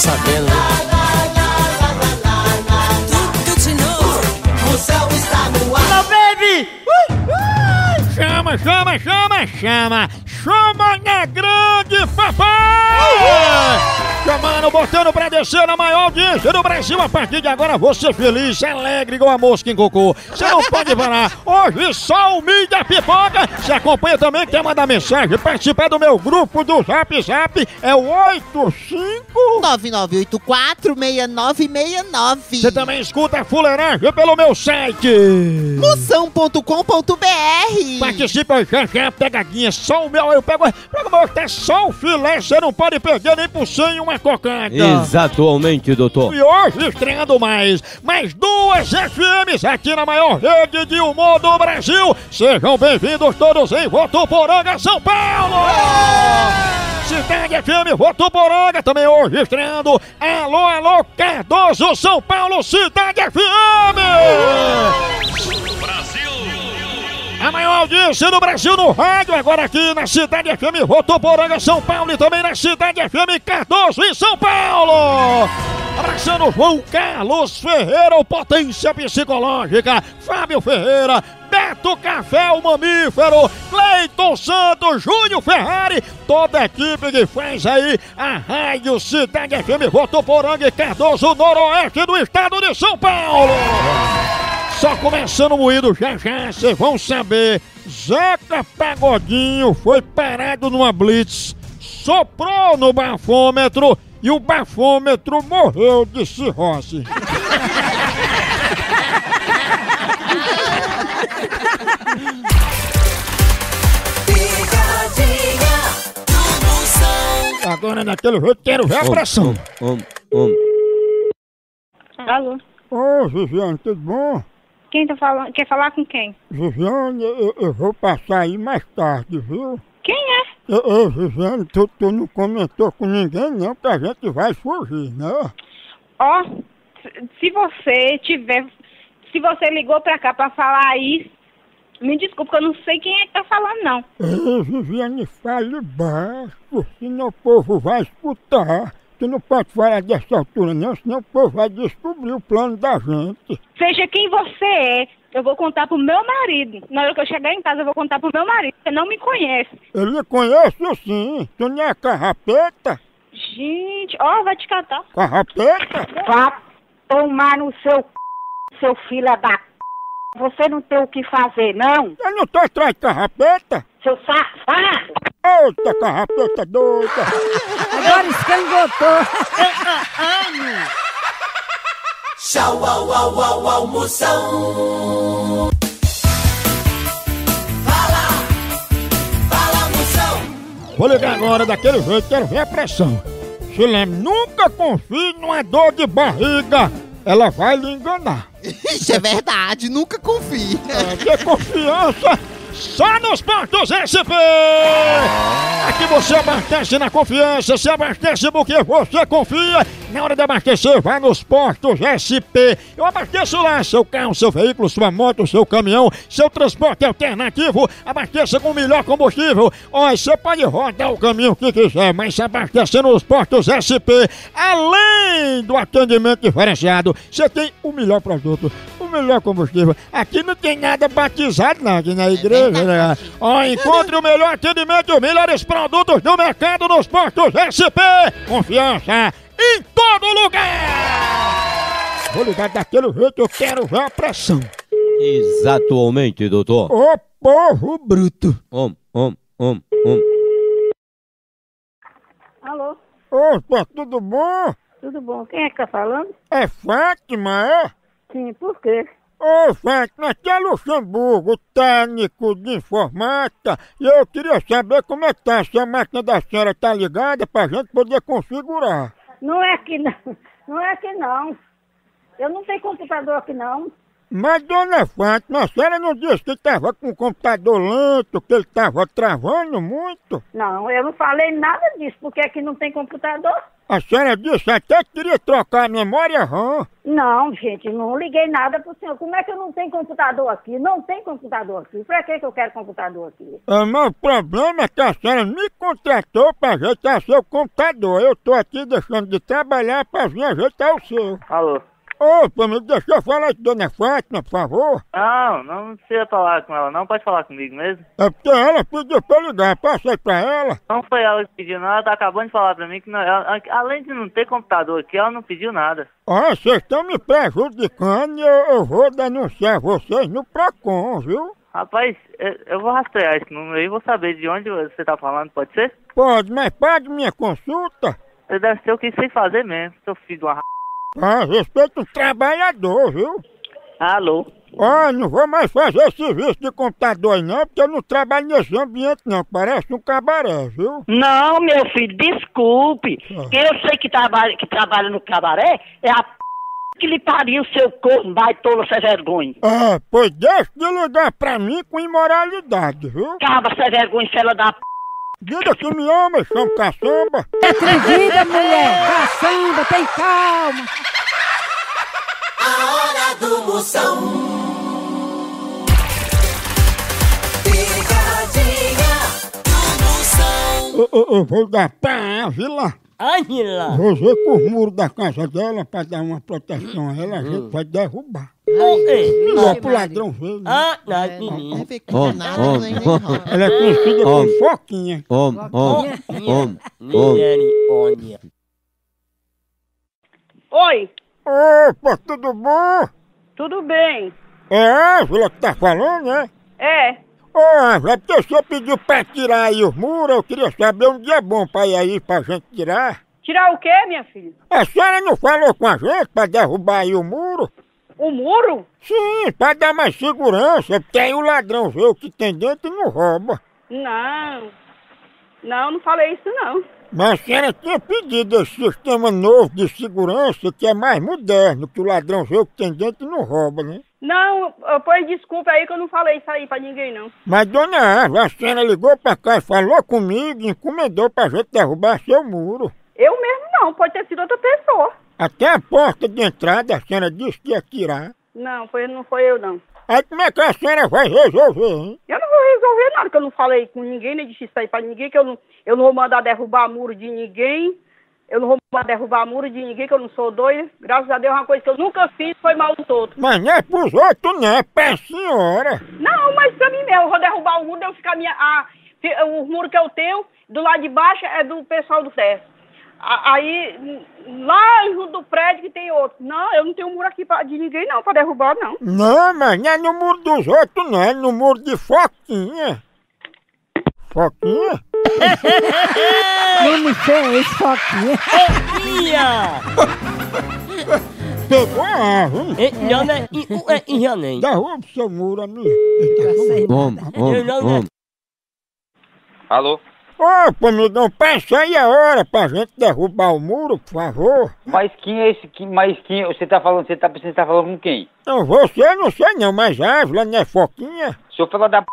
sabendo? Tudo de novo. Moção está no ar. Hello, baby! Chama, chama, chama, chama! Chama na grande papai! Chamando, botando pra descer na maior audiência do Brasil. A partir de agora, você feliz, alegre igual a mosca em cocô. Você não pode parar. Hoje só o Mídia Pipoca. Você acompanha também, quer mandar mensagem, participar do meu grupo do Zap Zap. É o 85... 99846969. Você também escuta a fuleiragem pelo meu site. Moção.com.br Participa já já, pegadinha, só o meu, eu pego, pego o meu, tá só o filé, você não pode perder nem por cem uma cocada. Exatamente, doutor. E hoje estreando mais, mais duas FMs aqui na maior rede de humor do Brasil. Sejam bem-vindos todos em Votuporanga, São Paulo! Cidade FM Votuporanga também hoje estreando. Alô, alô, Cardoso, São Paulo, Cidade FM! A maior audiência do Brasil no rádio, agora aqui na Cidade FM Votuporanga, São Paulo e também na Cidade FM Cardoso, em São Paulo. Abraçando João Carlos Ferreira, o Potência Psicológica, Fábio Ferreira, Beto Café, o Mamífero, Cleiton Santos, Júnior Ferrari, toda a equipe que faz aí a Rádio Cidade FM Votuporanga e Cardoso, noroeste do estado de São Paulo. Só começando o moído já já, vocês vão saber. Zeca Pagodinho foi parado numa blitz, soprou no bafômetro e o bafômetro morreu de cirrose. Agora naquele jeito quero ver a pressão. Alô? Ô Viviane, tudo bom? Quem tá falando? Quer falar com quem? Viviane, eu, eu vou passar aí mais tarde, viu? Quem é? Ô, ô Viviane, tu, tu não comentou com ninguém não, que a gente vai fugir, né? Ó, se- se você tiver. Se você ligou pra cá pra falar isso, me desculpa, eu não sei quem é que tá falando, não. Ei, Viviane, fale baixo, senão o povo vai escutar. Tu não pode falar dessa altura não, senão o povo vai descobrir o plano da gente. Seja quem você é, eu vou contar pro meu marido. Na hora que eu chegar em casa, eu vou contar pro meu marido. Você não me conhece. Ele conhece sim, tu não é carrapeta? Gente, ó, vai te catar. Carrapeta? Vá tomar no seu c... seu filho da c... Você não tem o que fazer, não? Eu não tô atrás de carrapeta? Seu safado! Eita, carrapeta doida! Agora escangotou. Tchau, au, au, au, au, moção. Fala, fala, moção. Vou ligar agora daquele jeito, quero ver a pressão. Filé, nunca confie numa dor de barriga, ela vai lhe enganar. Isso é verdade, nunca confie. É, ter confiança só nos pontos SP! Aqui você abastece na confiança, se abastece porque você confia. Na hora de abastecer, vai nos postos SP. Eu abasteço lá seu carro, seu veículo, sua moto, seu caminhão, seu transporte alternativo. Abasteça com o melhor combustível. Olha, você pode rodar o caminho que quiser, mas se abastecer nos postos SP, além do atendimento diferenciado, você tem o melhor produto, melhor combustível. Aqui não tem nada batizado, não, aqui na igreja. Né? Ó, encontre o melhor atendimento e os melhores produtos do mercado nos postos SP. Confiança em todo lugar. Vou ligar daquele jeito, eu quero ver a pressão. Exatamente, doutor. Ô povo bruto. Om, om, om, om. Alô? Opa, tudo bom? Tudo bom? Quem é que tá falando? É Fátima, é? Sim, por quê? Ô, Fátima, aqui é Luxemburgo, técnico de informática, e eu queria saber como é que tá, se a máquina da senhora tá ligada pra gente poder configurar. Não é aqui não. Não é aqui não. Eu não tenho computador aqui não. Mas, dona Fátima, a senhora não disse que tava com o computador lento, que ele tava travando muito? Não, eu não falei nada disso, porque aqui não tem computador. A senhora disse até que queria trocar a memória RAM. Não, gente, não liguei nada pro senhor. Como é que eu não tenho computador aqui? Não tem computador aqui. Pra que que eu quero computador aqui? É, mas o problema é que a senhora me contratou pra ajeitar seu computador. Eu tô aqui deixando de trabalhar pra vir ajeitar o seu. Alô? Opa, me deixa eu falar com Dona Fátima, por favor. Não, não precisa falar com ela, não. Pode falar comigo mesmo. É porque ela pediu pra eu ligar. Passa aí pra ela. Não foi ela que pediu, não. Ela tá acabando de falar pra mim que não, ela- além de não ter computador aqui, ela não pediu nada. Ó, vocês estão me prejudicando e eu, eu vou denunciar vocês no PROCON, viu? Rapaz, eu, eu vou rastrear esse número aí, vou saber de onde você tá falando, pode ser? Pode, mas pague minha consulta. Você deve ser o que sei fazer mesmo, seu filho de uma r... Ah, respeito o trabalhador, viu? Alô? Ó, não vou mais fazer serviço de computador aí não, porque eu não trabalho nesse ambiente não, parece um cabaré, viu? Não, meu filho, desculpe. Quem eu sei que trabalha, que trabalha no cabaré é a p... que lhe pariu seu corno, baitola sem vergonha. Ah, pois deixa de ligar pra mim com imoralidade, viu? Caba sem vergonha, fela da p... Diga que me ama chama caçamba. Atrevida, mulher! Caçamba, tem calma! A hora do Moção. Picadinha do Moção. Eu, eu- eu vou dar pra Ávila. Ângela! Vou ver com os muros da casa dela pra dar uma proteção a ela, a gente vai derrubar. Ei, Não é pro ladrão ver, né? Ah, não, menino. Om, om, Ela é conhecida Om. como Foquinha. om, om, om, om. Misericórdia. Oi, Opa, tudo bom? tudo bem? É a Ávila que tá falando, né? É, Ô, Ávila, é porque o senhor pediu pra tirar aí os muros, eu queria saber um dia bom pra ir aí pra gente tirar. tirar o quê, minha filha? A senhora não falou com a gente pra derrubar aí o muro? O muro? Sim, pra dar mais segurança, porque aí o ladrão vê o que tem dentro e não rouba. Não, não, não falei isso não. Mas a senhora tinha pedido esse sistema novo de segurança que é mais moderno, que o ladrão vê o que tem dentro e não rouba, né? Não, pois desculpa aí que eu não falei isso aí pra ninguém não. Mas, dona Ávila, a senhora ligou pra cá e falou comigo e encomendou pra gente derrubar seu muro. Eu mesmo não, pode ter sido outra pessoa. Até a porta de entrada a senhora disse que ia tirar. Não, foi, não foi eu não. Aí como é que a senhora vai resolver, hein? Eu não vou resolver nada, que eu não falei com ninguém, nem disse isso aí pra ninguém, que eu não, eu não vou mandar derrubar muro de ninguém. Eu não vou mandar derrubar muro de ninguém, que eu não sou doida. Graças a Deus, uma coisa que eu nunca fiz foi mal dos outros. Mas não é pros outros, não, é pra senhora. Não, mas pra mim mesmo, eu vou derrubar o muro, eu ficar minha. A, o muro que eu tenho, do lado de baixo é do pessoal do teto. Aí, lá junto do prédio que tem outro. Não, eu não tenho muro aqui pra, de ninguém não, pra derrubar não. Não, mas não é no muro dos outros, não, é no muro de Foquinha. Foquinha? Nome feio, esse foquinha. Ia! Pegou a árvore. É i- é. Derruba o seu muro, amigo. Om, Eu não, om, Alô? Opa, amigão, passa aí a hora pra gente derrubar o muro, por favor. Mas quem é esse? Quem, mas quem você tá falando? Você tá, você tá falando com quem? Não, você não sei não, mas a Ávila não é Foquinha? Seu filho da p.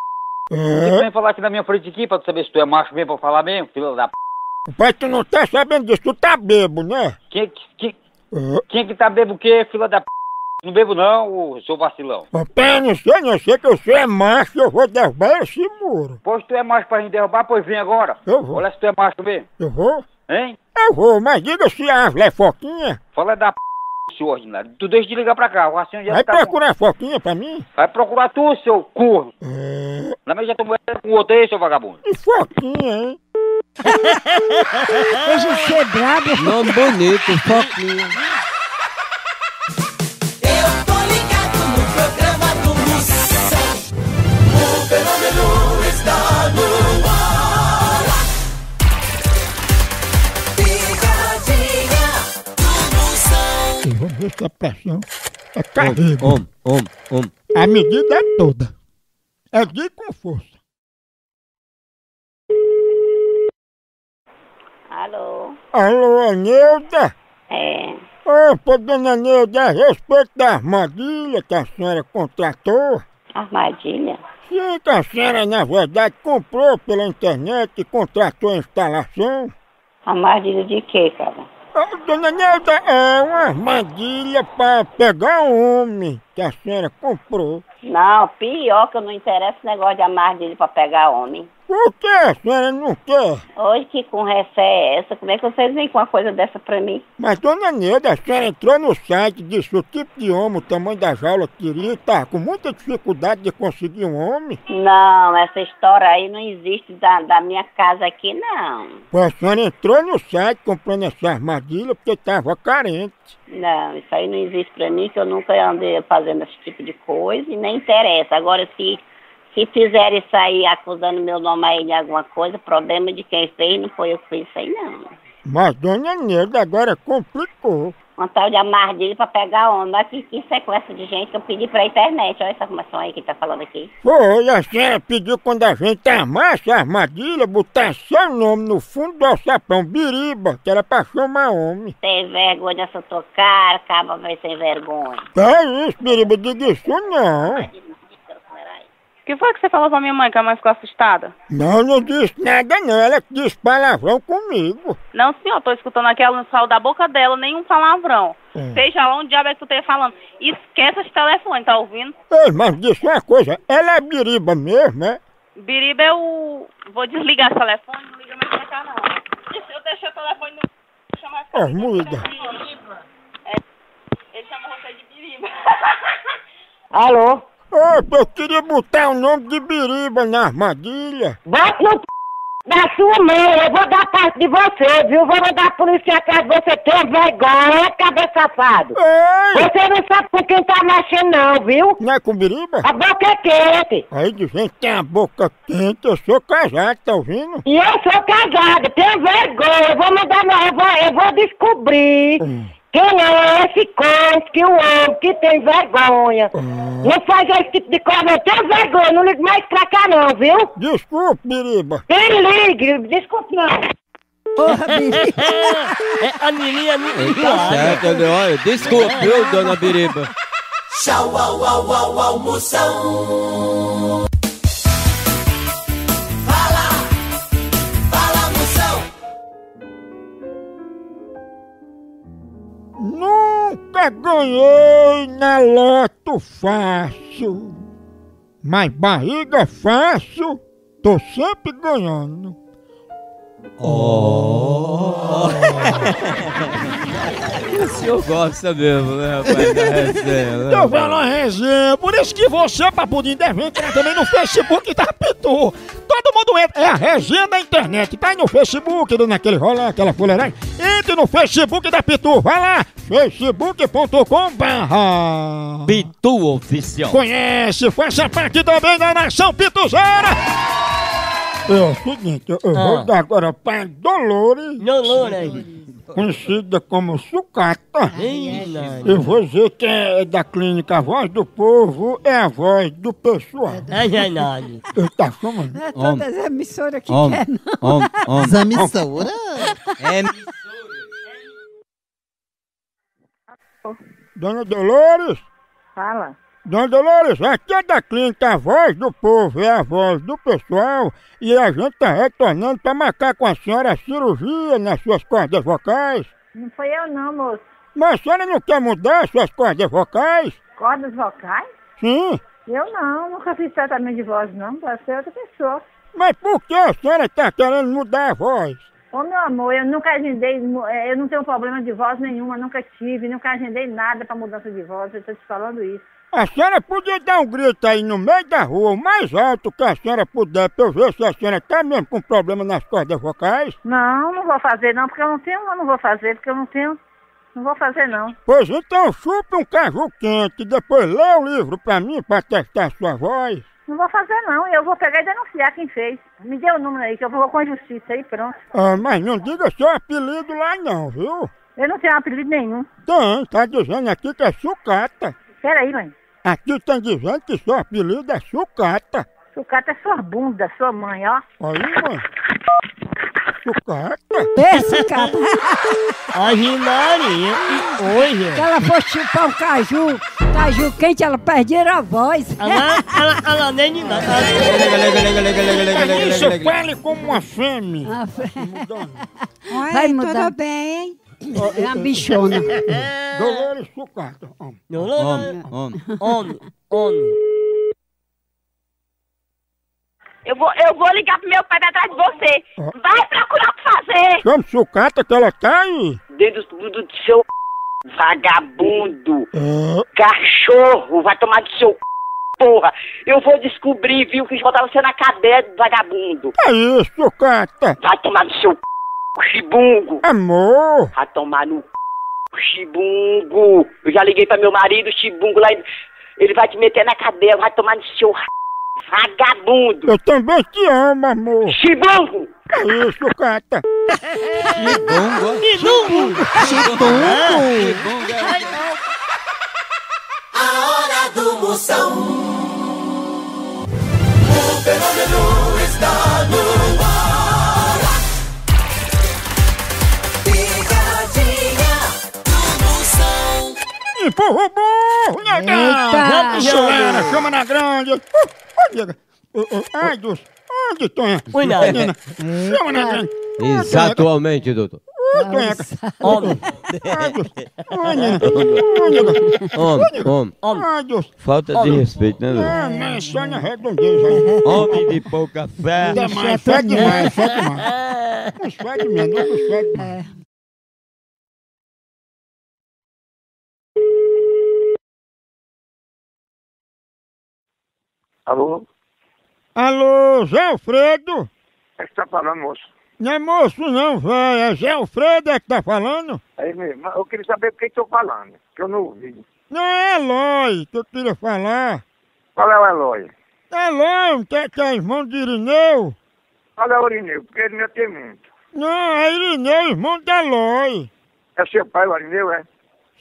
Você É. vem falar aqui na minha frente aqui pra tu saber se tu é macho mesmo pra falar mesmo, filho da p. Pai, tu não tá sabendo disso, tu tá bebo, né? Quem, quem, É. quem que tá bebo o quê, filho da p? Não bebo não, ô, seu vacilão. Rapaz, não sei, não sei que eu sou é macho, eu vou derrubar esse muro. Pois tu é macho pra gente derrubar, pois vem agora. Eu vou. Olha se tu é macho mesmo, Eu vou? hein? Eu vou, mas diga se a Ávila é Foquinha. Fala da p, seu ordinário. Tu deixa de ligar pra cá, o assim já Vai tá procurar Foquinha pra mim? Vai procurar tu, seu corno. É. Na minha já tô morrendo com outro aí, seu vagabundo. E Foquinha, hein? De ser brabo. Nome bonito, foquinha. Fenômeno está no ar. Picadinha do Moção. Eu vou ver se a pressão é carrego. Om, om, om. A medida é toda. É de com força. Alô? Alô, Neuda? É. Opa, dona Neuda, a respeito da armadilha que a senhora contratou. Armadilha? Sim, que a senhora, na verdade, comprou pela internet e contratou a instalação. Armadilha de quê, cara? Ô, Dona Nelda, é uma armadilha pra pegar homem que a senhora comprou. Não, pior que eu não interesso esse negócio de armadilha pra pegar homem. Por que a senhora não quer? Hoje que conversa é essa? Como é que vocês vêm com uma coisa dessa pra mim? Mas, dona Neuda, a senhora entrou no site, disse o tipo de homem, o tamanho da jaula que queria e tá com muita dificuldade de conseguir um homem. Não, essa história aí não existe da, da minha casa aqui, não. Pois a senhora entrou no site comprando essa armadilha porque tava carente. Não, isso aí não existe pra mim, que eu nunca andei fazendo esse tipo de coisa e nem interessa. Agora, se, se fizerem isso aí acusando meu nome aí de alguma coisa, problema de quem fez, não foi eu que fiz isso aí, não. Mas, dona Neuda, agora complicou. Uma tal de armadilha pra pegar onda. Que, que sequência de gente que eu pedi pra internet. Olha essa informação aí que tá falando aqui. Foi, a senhora pediu quando a gente armasse a armadilha, botar seu nome no fundo do alçapão, biriba, que era pra chamar homem. Tem vergonha dessa tua cara, acaba vai sem vergonha. É isso, biriba, diga isso não. O que foi que você falou pra minha mãe que a mãe ficou assustada? Não, não disse nada não, ela que disse palavrão comigo. Não, senhor, tô escutando aqui, ela não saiu da boca dela nenhum palavrão. É. Seja lá onde diabo é que tu tá falando. Esquece esse telefone, tá ouvindo? Ei, mas disse uma coisa, ela é biriba mesmo, é? Biriba é o... Vou desligar esse telefone, não liga mais pra cá não. Eu deixar o telefone no... Deixa mais Ó, muda. É, ele chama você de Biriba. Alô? Eu queria botar o nome de biriba na armadilha. Bota no p... da sua mãe, eu vou dar parte de você, viu? Vou mandar a polícia atrás de você, tem vergonha, cabeça safado. Ei! Você não sabe com quem tá mexendo não, viu? Não é com biriba? A boca é quente. Aí de gente tem a boca quente, eu sou casado, tá ouvindo? E eu sou casada, tenho vergonha, eu vou mandar, eu vou, eu vou descobrir quem é esse conto que o homem que tem vergonha. Não faz esse tipo de coisa, não tenho vergonha, não ligo mais pra cá não, viu? Desculpe, biriba. Quem ligue, desculpe não. É a menina Ele tá certo, ele, olha, desculpe, viu, dona Biriba? Tchau, au, au, au, almoção. Nunca ganhei na loto fácil, mas barriga fácil, tô sempre ganhando. Oh. o senhor gosta mesmo, né, rapaz, da resenha, né? Eu falo a resenha, por isso que você, Papudim, deve entrar também no Facebook da Pitu. Todo mundo entra, é a resenha da internet. Tá aí no Facebook, dando aquele rolê, aquela fuleiragem. Entre no Facebook da Pitu, vai lá, facebook.com barra Pitu Oficial. Conhece, faça parte também da Nação Pituzeira. É o seguinte, eu, eu vou Ah. dar agora pra Dolores, Dolores. conhecida como Sucata. Eu vou dizer que é da clínica Voz do Povo, é a voz do pessoal. Ai, ai, Nani. Eu tá chamando. Não é todas as emissoras que Om, quer, não. om, om. As emissoras? É Dona Dolores? Fala. Dona Dolores, aqui é da clínica a Voz do Povo, é a voz do pessoal, e a gente tá retornando pra marcar com a senhora a cirurgia nas suas cordas vocais. Não foi eu não, moço. Mas a senhora não quer mudar as suas cordas vocais? Cordas vocais? Sim. Eu não, nunca fiz tratamento de voz não, pra ser outra pessoa. Mas por que a senhora tá querendo mudar a voz? Ô meu amor, eu nunca agendei, eh, eu não tenho problema de voz nenhuma, nunca tive, nunca agendei nada pra mudança de voz, eu tô te falando isso. A senhora podia dar um grito aí no meio da rua, o mais alto que a senhora puder, pra eu ver se a senhora tá mesmo com problema nas cordas vocais? Não, não vou fazer não, porque eu não tenho, eu não vou fazer, porque eu não tenho, não vou fazer não. Pois então chupe um caju quente e depois lê o livro pra mim pra testar sua voz. Não vou fazer não, e eu vou pegar e denunciar quem fez. Me dê o número aí, que eu vou com a justiça aí, pronto. Ah, mas não diga seu apelido lá não, viu? Eu não tenho apelido nenhum. Tem, tá dizendo aqui que é sucata. Peraí, mãe. Aqui tá dizendo que seu apelido é sucata. Sucata é sua bunda, sua mãe, ó. Aí, mãe. Sucata. Pensa, cara. Ai, Maria. E hoje? Se ela for chupar um caju, caju quente, ela perderam a voz. Ela, ela, ela nem de nada. Isso fale como uma fêmea. Mudando. Vai Oi, mudar. tudo bem? É uma bichona. Dolores Sucata. homem. Homem, homem. Homem, homem. Eu vou, eu vou ligar pro meu pai pra atrás de você. Vai procurar o que fazer. Chama Sucata que ela tá aí. Dedo do, do seu vagabundo. É. Cachorro, vai tomar do seu porra. Eu vou descobrir, viu, que botar você na cadeia, vagabundo. É isso, Sucata. Vai tomar no seu chibungo. Amor. Vai tomar no chibungo. Eu já liguei pra meu marido, chibungo lá. Ele vai te meter na cadeia, vai tomar no seu vagabundo. Eu também te amo, amor. Chibungo. É isso, Sucata. Chibungo. Chibungo. A hora do Moção. O fenômeno Empurra o burro, nega. Eita. Acelera, chama na grande. Uh, uh, nega. Uh, uh, Ai, Deus. Onde, Tonha? Nada. Menina, Chama na grande. Exatamente, doutor. Oi, Tonha. Homem, Ai, Deus. Ai, menina. Ai, nega. Homem, homem. Ai, Deus. Falta de respeito, né, doutor? Ah, mas Sônia redondeza aí. Homem de pouca fé. Ainda mais, fé demais, fé demais. Uns fé de menos, outros fé demais. Alô? Alô, Zé Alfredo? É que tá falando, moço? Não é moço não, velho. É Zé Alfredo é que tá falando? Aí mesmo, eu queria saber por que estou falando, que eu não ouvi. Não é Eloy que eu queria falar. Qual é o Eloy? Eloy, que é, que é irmão de Irineu. Qual é o Arineu? Porque ele não tem muito. Não, é Irineu, irmão de Eloy. É seu pai, o Arineu, é?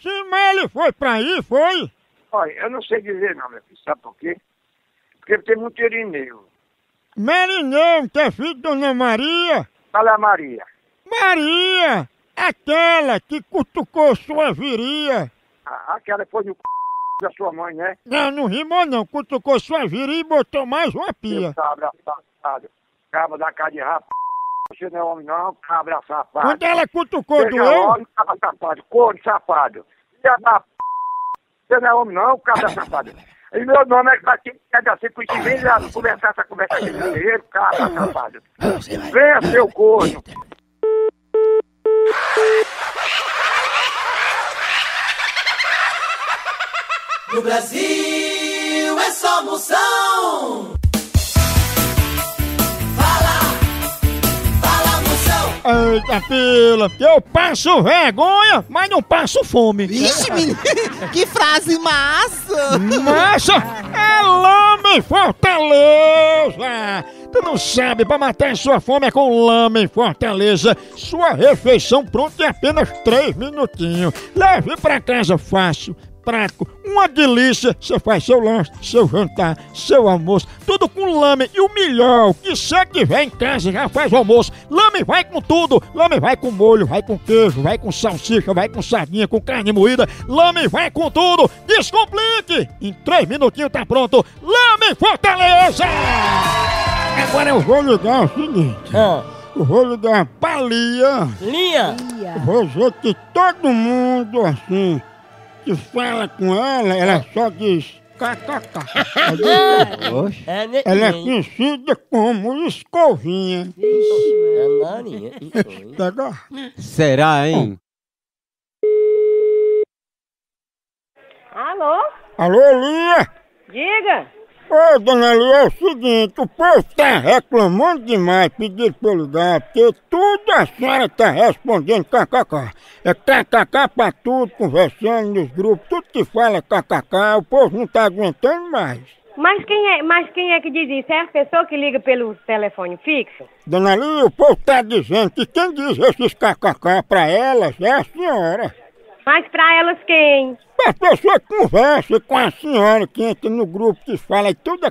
Sim, mas ele foi pra aí, foi? Olha, eu não sei dizer não, meu filho. Sabe por quê? Porque tem muito Irineu. Marineu, que é filho de Dona Maria. Qual é a Maria? Maria, aquela que cutucou sua viria. A- Aquela que foi no c... da sua mãe, né? Não, não rimou não, cutucou sua viria e botou mais uma pia. Cabra safado. Cabra da cara de rapa. Você não é homem não, cabra safado. Quando ela cutucou Seja doeu, homem, cabra safado. Corno safado. Você não é homem não, cabra safado. E meu nome é da assim, por isso vem lá conversar essa conversa no terreiro, cabra safado. Venha, seu corno. No Brasil é só Moção. Eita pila, eu passo vergonha, mas não passo fome. Vixe, menino, que frase massa! Massa, é lama em Fortaleza. Tu não sabe, pra matar sua fome é com lama em Fortaleza. Sua refeição pronta em apenas três minutinhos. Leve pra casa fácil, prático, uma delícia. Você faz seu lanche, seu jantar, seu almoço, tudo com lame. E o melhor, que você tiver em casa já faz o almoço. Lame vai com tudo. Lame vai com molho, vai com queijo, vai com salsicha, vai com sardinha, com carne moída. Lame vai com tudo. Descomplique. Em três minutinhos tá pronto. Lame Fortaleza! Agora eu vou ligar o seguinte. Ah, Eu vou ligar uma palia. linha. Eu vou dizer que todo mundo, assim, que fala com ela, ela só diz kkk. Oxe. É, ne... Ela é conhecida como escovinha. É. Pega. Será, hein? Alô? Alô, Lia? Diga. Ô, dona Lia, é o seguinte, o povo tá reclamando demais, pedindo pra eu ligar, porque tudo a senhora tá respondendo kkk. É kkk pra tudo, conversando nos grupos, tudo que fala é kkk, o povo não tá aguentando mais. Mas quem é, mas quem é que diz isso? É a pessoa que liga pelo telefone fixo? Dona Lia, o povo tá dizendo que quem diz esses kkk pra elas é a senhora. Mas pra elas quem? A pessoa conversa com a senhora que entra no grupo que fala tudo é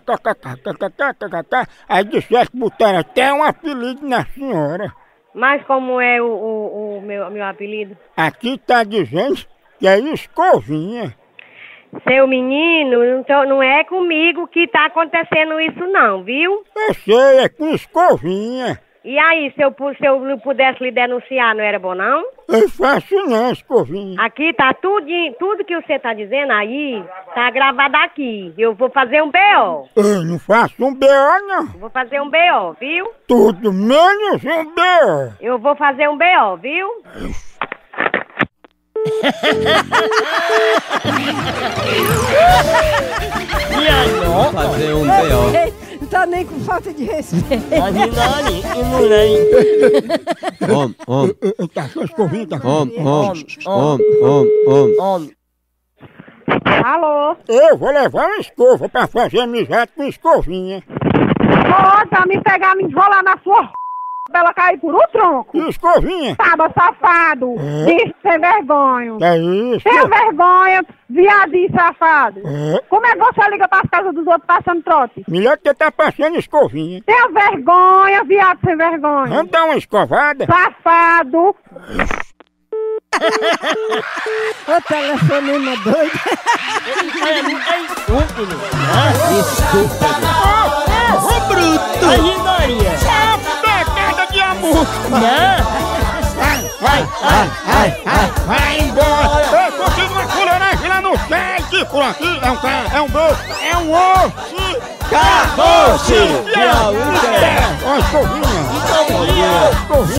aí disseram que botaram até um apelido na senhora. Mas como é o, o, o meu, meu apelido? Aqui tá dizendo que é escovinha. Seu menino, não, tô- não é comigo que tá acontecendo isso não, viu? Eu sei, é com escovinha. E aí, se eu, se eu não pudesse lhe denunciar, não era bom, não? Eu faço não, escovinha. Aqui tá tudo, tudo que você tá dizendo aí, tá gravado aqui. Eu vou fazer um B.O. Eu não faço um B.O. não. Vou fazer um B.O., viu? Tudo menos um B.O. Eu vou fazer um B.O., viu? Fazer um B.O. Não tá nem com falta de respeito. Om, om, Tá com a escovinha, tá com om, om, om, om, om. Homem. Alô? Eu vou levar uma escova pra fazer amizade com escovinha. Pode me pegar, me enrolar na sua pra ela cair por um tronco. E escovinha? Sábado, safado. É. Bicho sem vergonha. É isso. Sem vergonha, viadinho safado. É. Como é que você liga pras casas dos outros passando trote? Melhor que tá passando escovinha. Tenha vergonha, viado sem vergonha. Vamos dar uma escovada? Safado. Ô telefonema doido. Ô, bruto! Aí, de Não. Vai, vai, vai, vai, vai embora! Eu consigo uma fuleiragem lá no site! Por aqui é um K, é um B, é um osso! Acabou-se! E a Ó, escovinha! Então, Escovinha!